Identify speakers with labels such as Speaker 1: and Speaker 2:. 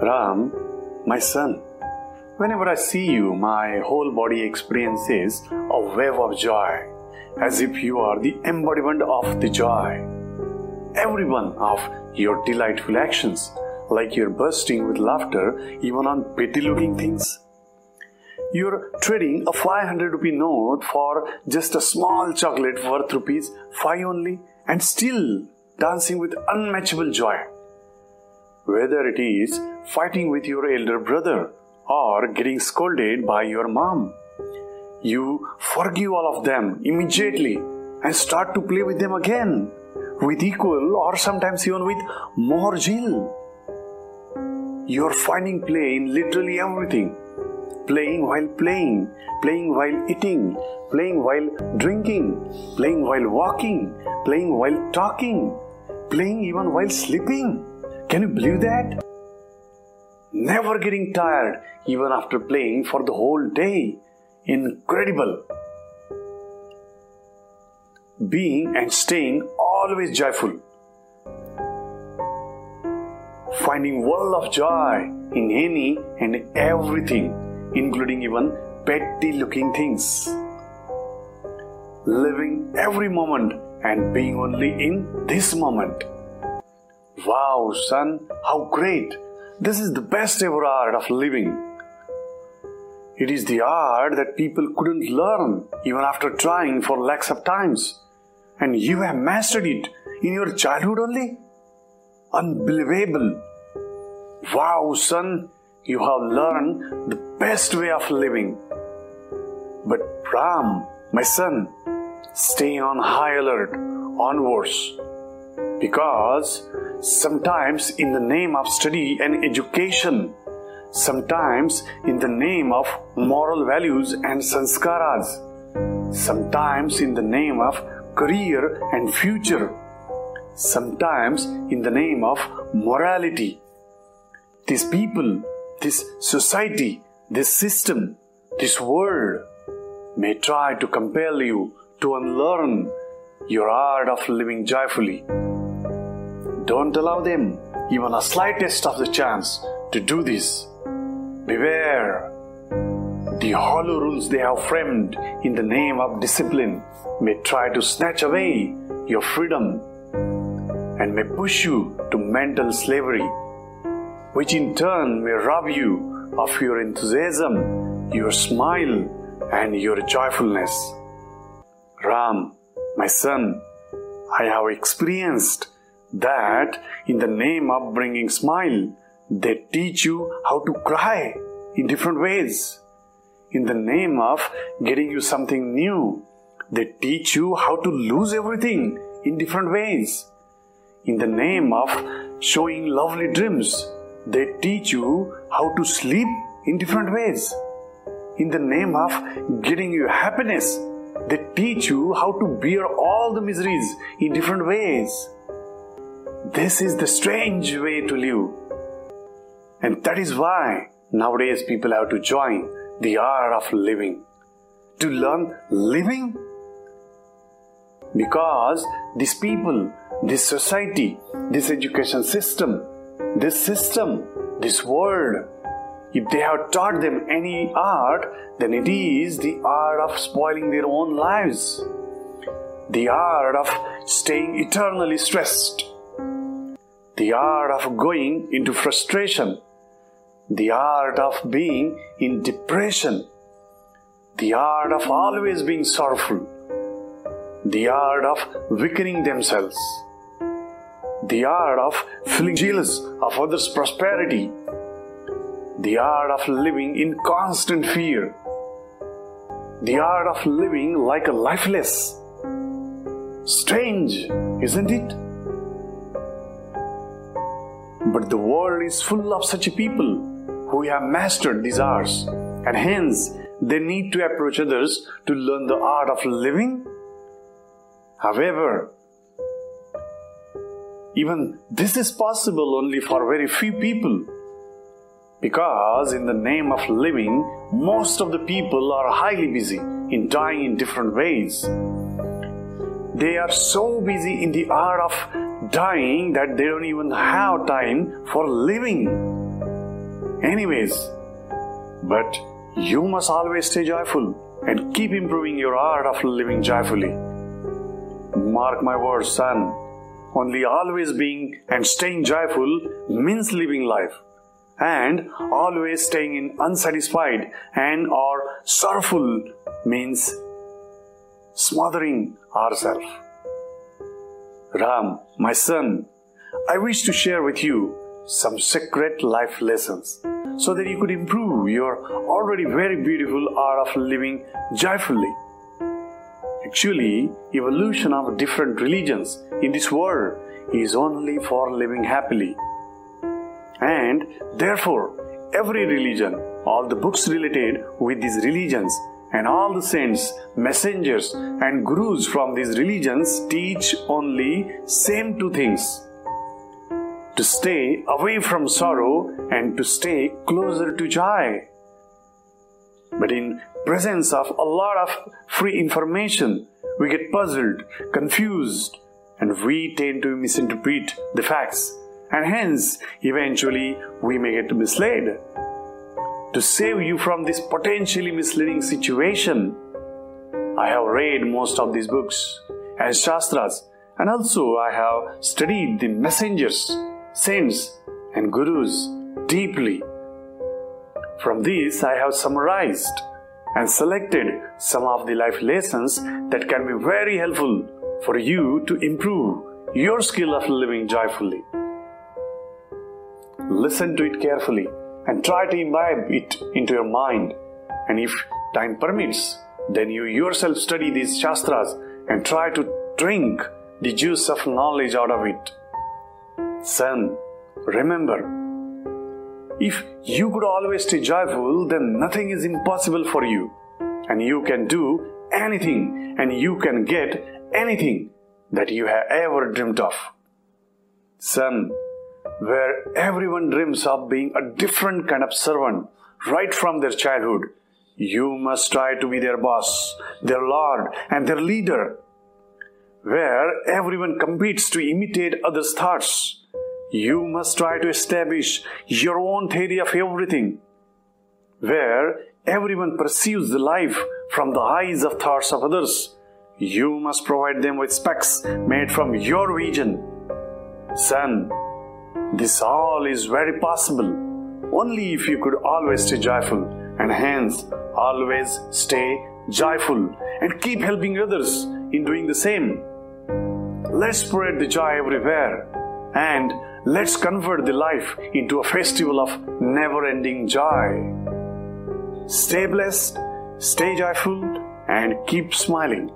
Speaker 1: Ram, my son, whenever I see you, my whole body experiences a wave of joy, as if you are the embodiment of the joy. Every one of your delightful actions, like you're bursting with laughter even on petty looking things. You're trading a 500 rupee note for just a small chocolate worth rupees 5 only and still dancing with unmatchable joy. Whether it is fighting with your elder brother or getting scolded by your mom, you forgive all of them immediately and start to play with them again with equal or sometimes even with more zeal. You're finding play in literally everything playing while playing, playing while eating, playing while drinking, playing while walking, playing while talking, playing even while sleeping. Can you believe that? Never getting tired even after playing for the whole day. Incredible. Being and staying always joyful. Finding world of joy in any and everything including even petty looking things. Living every moment and being only in this moment. Wow, son, how great! This is the best ever art of living. It is the art that people couldn't learn even after trying for lakhs of times. And you have mastered it in your childhood only? Unbelievable! Wow, son, you have learned the best way of living. But Ram, my son, stay on high alert onwards. Because sometimes, in the name of study and education, sometimes in the name of moral values and sanskaras, sometimes in the name of career and future, sometimes in the name of morality, these people this society, this system, this world may try to compel you to unlearn your art of living joyfully. Don't allow them even a slightest of the chance to do this. Beware. The hollow rules they have framed in the name of discipline may try to snatch away your freedom and may push you to mental slavery which in turn may rob you of your enthusiasm, your smile, and your joyfulness. Ram, my son, I have experienced that in the name of bringing smile, they teach you how to cry in different ways. In the name of getting you something new, they teach you how to lose everything in different ways. In the name of showing lovely dreams, they teach you how to sleep in different ways. In the name of getting you happiness, they teach you how to bear all the miseries in different ways. This is the strange way to live. And that is why nowadays people have to join the art of living. To learn living? Because these people, this society, this education system, this system, this world, if they have taught them any art, then it is the art of spoiling their own lives, the art of staying eternally stressed, the art of going into frustration, the art of being in depression, the art of always being sorrowful, the art of weakening themselves the art of feeling jealous of others' prosperity, the art of living in constant fear, the art of living like a lifeless. Strange, isn't it? But the world is full of such people who have mastered these arts, and hence they need to approach others to learn the art of living. However, even this is possible only for very few people. Because in the name of living, most of the people are highly busy in dying in different ways. They are so busy in the art of dying that they don't even have time for living. anyways. But you must always stay joyful and keep improving your art of living joyfully. Mark my words, son. Only always being and staying joyful means living life. And always staying in unsatisfied and or sorrowful means smothering ourselves. Ram, my son, I wish to share with you some secret life lessons so that you could improve your already very beautiful art of living joyfully. Actually, evolution of different religions in this world is only for living happily. And therefore, every religion, all the books related with these religions, and all the saints, messengers, and gurus from these religions teach only same two things to stay away from sorrow and to stay closer to joy. But in presence of a lot of free information, we get puzzled, confused, and we tend to misinterpret the facts, and hence eventually we may get misled. To save you from this potentially misleading situation, I have read most of these books and Shastras, and also I have studied the messengers saints, and gurus deeply. From these, I have summarized and selected some of the life lessons that can be very helpful for you to improve your skill of living joyfully. Listen to it carefully and try to imbibe it into your mind. And if time permits, then you yourself study these Shastras and try to drink the juice of knowledge out of it. Son, remember, if you could always stay joyful, then nothing is impossible for you. And you can do anything and you can get anything that you have ever dreamed of. Son, where everyone dreams of being a different kind of servant right from their childhood, you must try to be their boss, their lord, and their leader. Where everyone competes to imitate others' thoughts, you must try to establish your own theory of everything, where everyone perceives the life from the eyes of thoughts of others. You must provide them with specs made from your vision. Son, this all is very possible only if you could always stay joyful and hence always stay joyful and keep helping others in doing the same. Let's spread the joy everywhere and Let's convert the life into a festival of never ending joy. Stay blessed, stay joyful, and keep smiling.